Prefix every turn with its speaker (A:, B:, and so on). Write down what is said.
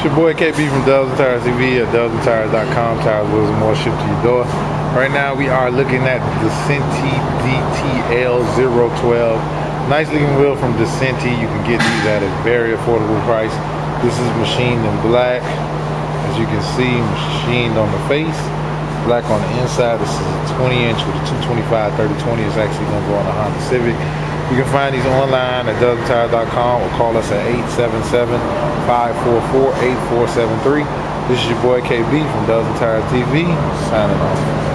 A: It's your boy KB from and Tires TV at dubsandtires.com. Tires, and more shipped to your door. Right now, we are looking at the Dcenti DTL 012. Nice looking wheel from Dcenti. You can get these at a very affordable price. This is machined in black. As you can see, machined on the face. Black on the inside. This is a 20 inch with a 225 3020. It's actually going to go on a Honda Civic. You can find these online at dubsandtires.com or call us at 877-544-8473. This is your boy KB from and Tire TV, signing off.